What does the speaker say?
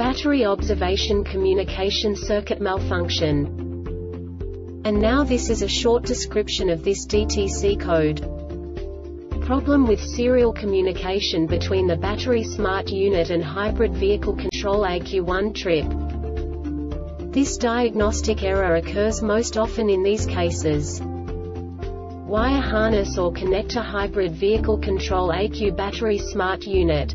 Battery observation communication circuit malfunction. And now this is a short description of this DTC code. Problem with serial communication between the battery smart unit and hybrid vehicle control ECU 1 trip. This diagnostic error occurs most often in these cases. Wire harness or connector hybrid vehicle control ECU battery smart unit.